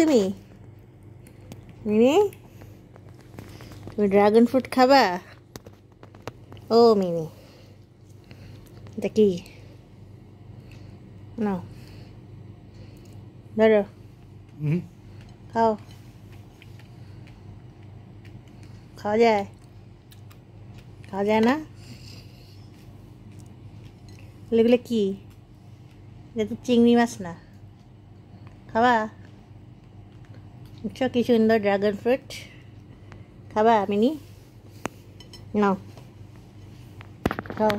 তুমি? মিনি তুমি dragon fruit খাবা? ও মিনি এটা কি? নাও। ধরো। খাও। খাওয়া যায়? খাওয়া যায় না? এগুলো কি? এটা তো চিংড়ি মাছ না। খাবা? বুঝছ কি সুন্দর ড্রাগন ফ্রুট খাবা মিনি নাও খাও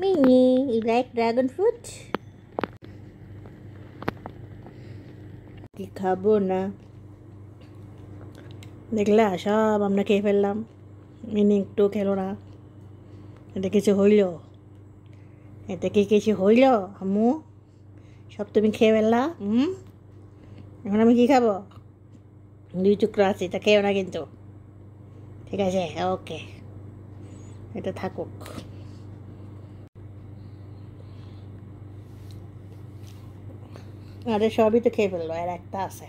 Mini you like dragon fruit কি খাব না দেখলা সব আমরা খেয়ে ফেললাম মিনি একটু খেলো না এটা কিছু হইল এতে কি কিছু হইল আম্মু সব তুমি খেয়ে ফেললা হুম এখন আমি কি খাব? দুই টুকরো আছে তা খেয়েও না কিন্তু। ঠিক আছে, ওকে। এটা থাকুক। আরে সবই তো খেয়ে ফেলল আর একটা আছে।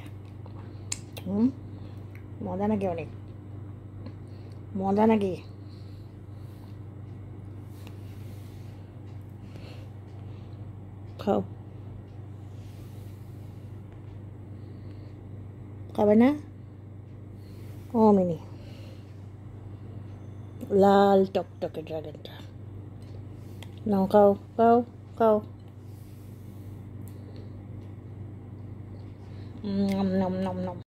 হুম? মজা নাকি অনেক? মজা নাকি? খাও। খাবে না ও মিনি লাল টকটকে ড্রাগনটা নাও খাও খাও খাও নম নম নম নম